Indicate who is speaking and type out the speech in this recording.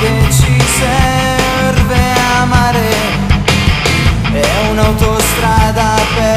Speaker 1: che ci serve amare. È un'autostrada per